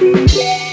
Yeah.